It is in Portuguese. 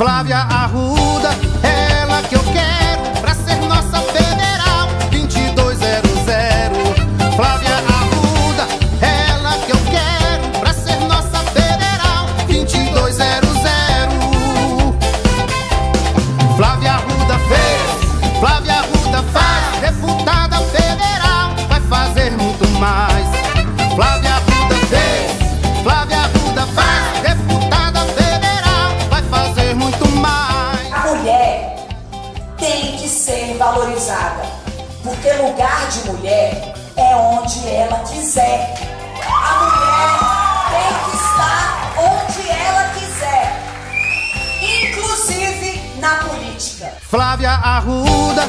Flávia Arruda, ela que eu quero pra ser nossa federal 2200. Flávia Arruda, ela que eu quero pra ser nossa federal 2200. Flávia Arruda fez, Flávia Arruda faz, deputada federal, vai fazer muito mais. Tem que ser valorizada, porque lugar de mulher é onde ela quiser. A mulher tem que estar onde ela quiser, inclusive na política. Flávia Arruda,